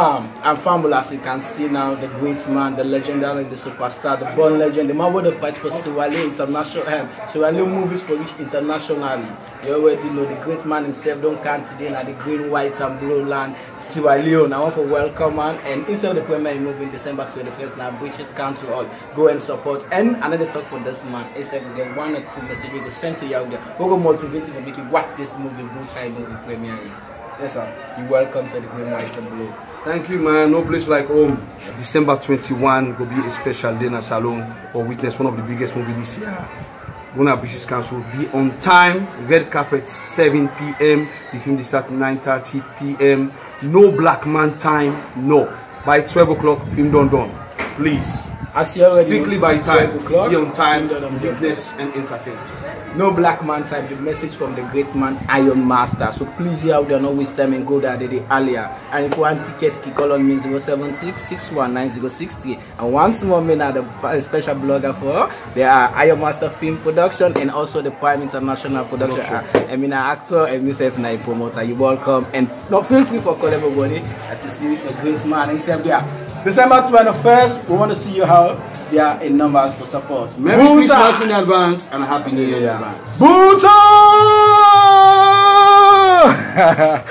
fam and family as you can see now the great man the legendary the superstar the born legend the man wey dey fight for Sierra international um, Sierra movies for reach internationally you already know the great man himself don come today na the green white and blue land Sierra i want to welcome am and instead of the premier movie december 21st now british council hall. Go and support and another talk for this man instead we get one or two messages we go send to you out there. Go motivate you make you watch this movie good side movie premiere? Yes sir. You're welcome to the green white and blue Thank you, man. No place like home. December 21 will be a special day in Salon or witness one of the biggest movies this year. Gonna British Council be on time. Red carpet 7 p.m. The film will start 9:30 p.m. No black man time. No. By 12 o'clock, film done done. Please. As you already Strictly by time. o'clock, Be on time. done and entertain. No black man type, the message from the great man Iron Master. So please here out there, not waste time and go there the day earlier. And if you want ticket, you call on me 076 619063. And once more, me now the special blogger for the uh, Iron Master Film Production and also the Prime International Production. Uh, I mean, an actor and myself, now a promoter. You welcome and no, feel free for call everybody as you see the great man himself there. December 21st, we want to see you how they are in numbers to support. Merry Buta! Christmas in advance and a Happy New Year in Yeah. advance. Buta!